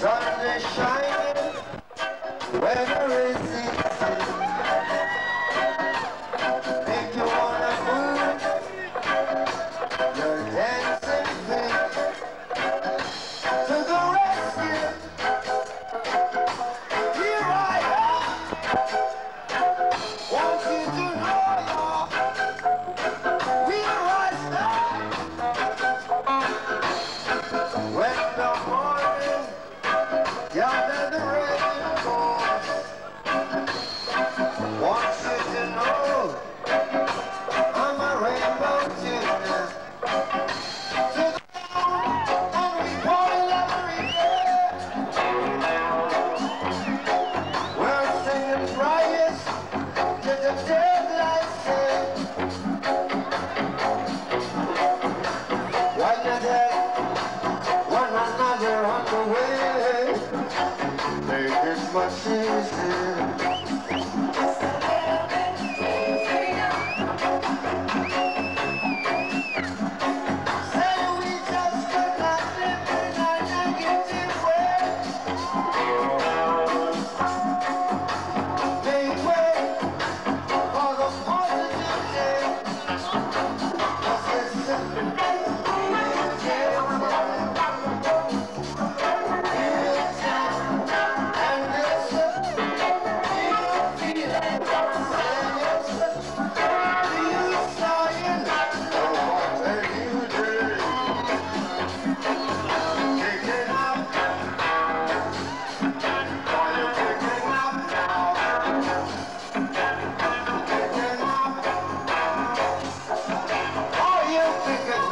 Sun is shining, weather is easy. Make it